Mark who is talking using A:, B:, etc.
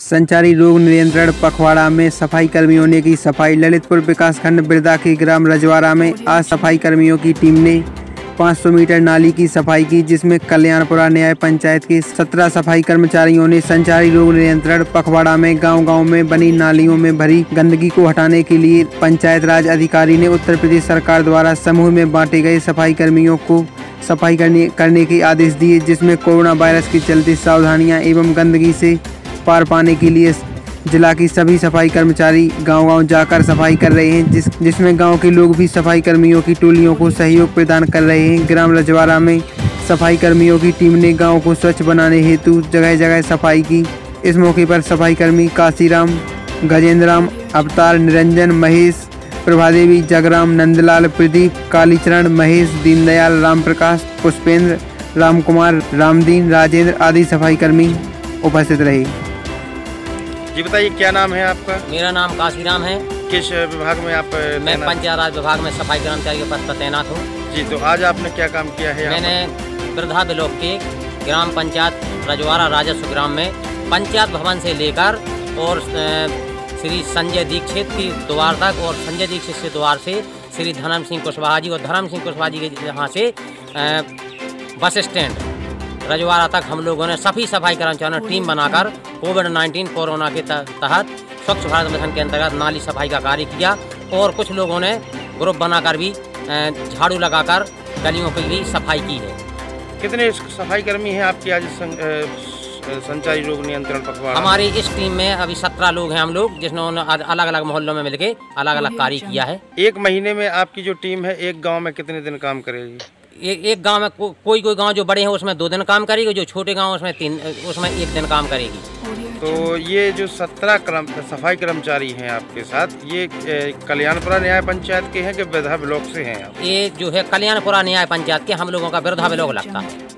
A: संचारी रोग नियंत्रण पखवाड़ा में सफ़ाई कर्मियों ने की सफ़ाई। ललितपुर विकासखंड बिरदा के ग्राम रजवाड़ा में आज सफ़ाई कर्मियों की टीम ने 500 मीटर नाली की सफ़ाई की, जिसमें कल्याणपुरा न्याय पंचायत के 17 सफ़ाई कर्मचारियों ने संचारी रोग नियंत्रण पखवाड़ा में गांव-गांव में बनी नालियों में भरी गंदगी को हटाने के लिए पंचायत राज अधिकारी ने उत्तर प्रदेश सरकार द्वारा समूह में बांटे गए सफ़ाई कर्मियों को सफ़ाई करने करने के आदेश दिए, जिसमें कोरोना वायरस के चलते सावधानियाँ एवं गंदगी से पार पाने के लिए जिला की सभी सफ़ाई कर्मचारी गांव-गांव जाकर सफ़ाई कर रहे हैं, जिस, जिसमें गाँव के लोग भी सफ़ाई कर्मियों की टोलियों को सहयोग प्रदान कर रहे हैं। ग्राम रजवाड़ा में सफ़ाई कर्मियों की टीम ने गाँव को स्वच्छ बनाने हेतु जगह-जगह सफ़ाई की। इस मौके पर सफ़ाई कर्मी काशीराम गजेंद्राम अवतार, निरंजन, महेश, प्रभादेवी, जगराम, नंदलाल, प्रदीप, कालीचरण, महेश, दीनदयाल राम प्रकाश पुष्पेंद्र, रामकुमार, रामदीन, राजेंद्र आदि सफ़ाई कर्मी उपस्थित रहे।
B: जी बताइए क्या नाम है आपका?
C: मेरा नाम काशीराम है।
B: किस विभाग में आप
C: मैं पंचायत राज विभाग में सफ़ाई कर्मचारी के पद पर तैनात हूँ।
B: जी तो आज आपने क्या काम किया है
C: मैंने वृद्धा ब्लॉक के ग्राम पंचायत रजवाड़ा राजस्व ग्राम में पंचायत भवन से लेकर और श्री संजय दीक्षित की द्वार तक और संजय दीक्षित से द्वार से श्री धर्म सिंह कुशवाहा जी और धर्म सिंह कुशवाहा जी के यहाँ से बस स्टैंड रजवाड़ा तक हम लोगों ने सभी सफ़ाई कर्मचारियों ने टीम बनाकर कोविड 19 कोरोना के तहत स्वच्छ भारत मिशन के अंतर्गत नाली सफ़ाई का कार्य किया और कुछ लोगों ने ग्रुप बनाकर भी झाड़ू लगाकर गलियों की भी सफ़ाई की है।
B: कितने सफ़ाई कर्मी हैं आपकी आज सं, संचारी रोग नियंत्रण पखवाड़ा?
C: हमारी इस टीम में अभी सत्रह लोग हैं हम लोग जिन्होंने अलग अलग मोहल्लों में मिलके अलग अलग कार्य किया है।
B: एक महीने में आपकी जो टीम है एक गाँव में कितने दिन काम करेगी?
C: एक एक गाँव में को, कोई कोई गाँव जो बड़े हैं उसमें दो दिन काम करेगी जो छोटे गाँव उसमें तीन उसमें एक दिन काम करेगी।
B: तो ये जो सत्रह कर्म सफ़ाई कर्मचारी हैं आपके साथ ये कल्याणपुरा न्याय पंचायत के हैं कि वृद्धा ब्लॉक से हैं आप?
C: ये जो है कल्याणपुरा न्याय पंचायत के हम लोगों का वृद्धा ब्लॉक लगता है।